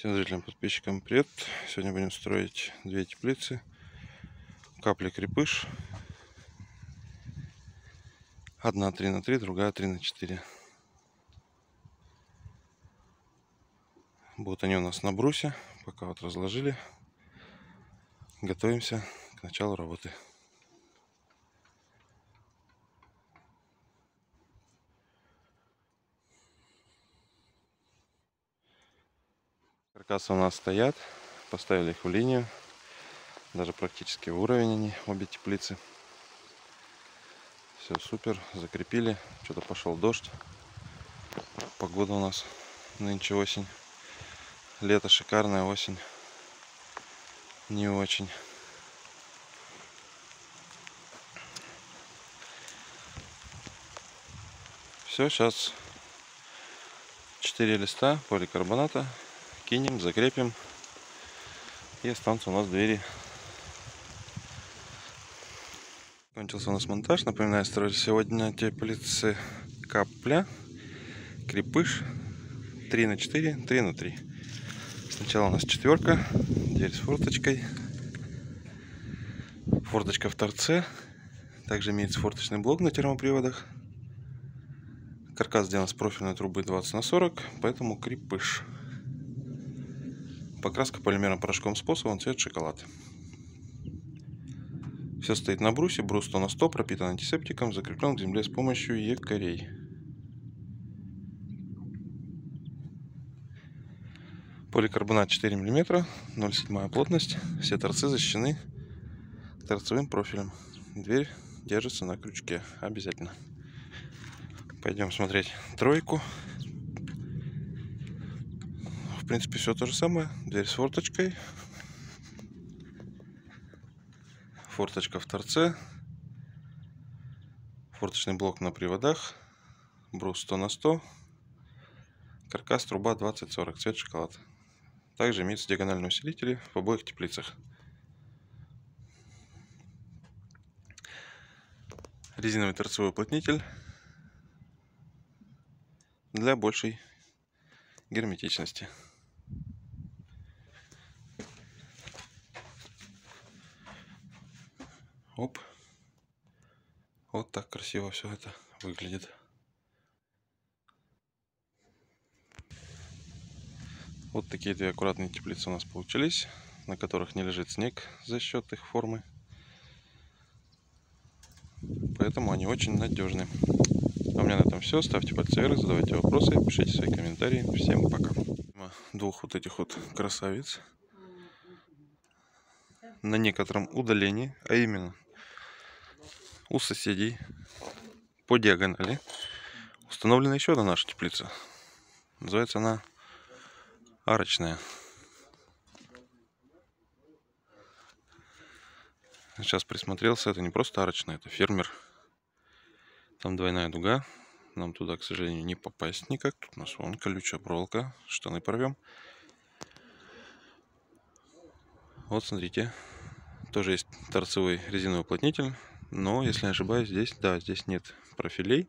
Всем зрителям, подписчикам привет! Сегодня будем строить две теплицы. Капли крепыш. Одна 3 на 3, другая 3 на 4. Будут они у нас на брусе. Пока вот разложили. Готовимся к началу работы. Каркасы у нас стоят. Поставили их в линию. Даже практически в уровень они, обе теплицы. Все супер. Закрепили. Что-то пошел дождь. Погода у нас нынче осень. Лето шикарная, осень не очень. Все, сейчас 4 листа поликарбоната кинем, закрепим. И останутся у нас двери. Кончился у нас монтаж. Напоминаю, строили сегодня теплицы капля, крепыш 3 на 4, 3 на 3. Сначала у нас четверка, дверь с форточкой. Форточка в торце. Также имеется форточный блок на термоприводах. Каркас сделан с профильной трубы 20 на 40, поэтому крепыш. Покраска полимерным порошком способом цвет шоколад. Все стоит на брусе, брус 100 на 100, пропитан антисептиком, закреплен к земле с помощью якорей. Поликарбонат 4 мм, 0,7 плотность. Все торцы защищены торцевым профилем. Дверь держится на крючке обязательно. Пойдем смотреть тройку принципе, все то же самое. Дверь с форточкой. Форточка в торце. Форточный блок на приводах. Брус 100 на 100. Каркас труба 20-40. Цвет шоколад. Также имеются диагональные усилители в обоих теплицах. Резиновый торцевой уплотнитель для большей герметичности. Оп. Вот так красиво все это выглядит. Вот такие две аккуратные теплицы у нас получились, на которых не лежит снег за счет их формы. Поэтому они очень надежны. А у меня на этом все. Ставьте пальцы вверх, задавайте вопросы, пишите свои комментарии. Всем пока. Двух вот этих вот красавиц на некотором удалении, а именно у соседей по диагонали установлена еще одна наша теплица. Называется она арочная. Сейчас присмотрелся, это не просто арочная, это фермер. Там двойная дуга. Нам туда, к сожалению, не попасть никак. Тут у нас вон колючая проволока. Штаны порвем. Вот смотрите. Тоже есть торцевый резиновый уплотнитель но, если не ошибаюсь, здесь, да, здесь нет профилей.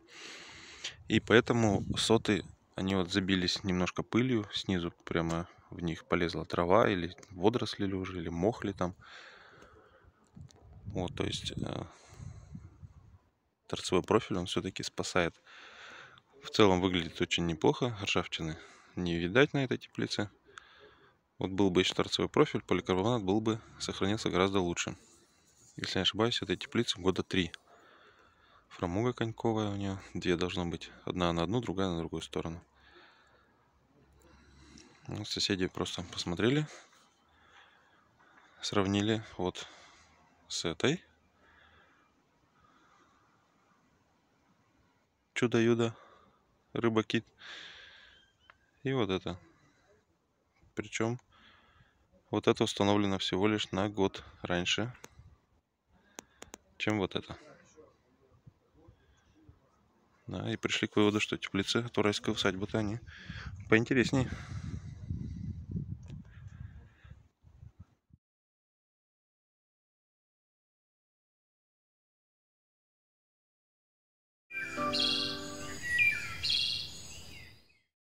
И поэтому соты, они вот забились немножко пылью снизу, прямо в них полезла трава или водоросли ли уже, или мох ли там. Вот, то есть э, торцевой профиль он все-таки спасает. В целом выглядит очень неплохо, ржавчины не видать на этой теплице. Вот был бы еще торцевой профиль, поликарбонат был бы сохранился гораздо лучше если не ошибаюсь, этой теплице года три. Фрамуга коньковая у нее, две должно быть. Одна на одну, другая на другую сторону. Ну, соседи просто посмотрели, сравнили вот с этой. Чудо-юдо, рыба-кит. И вот это. Причем вот это установлено всего лишь на год раньше чем вот это. Да, и пришли к выводу, что теплицы Турайской усадьбы-то они поинтереснее.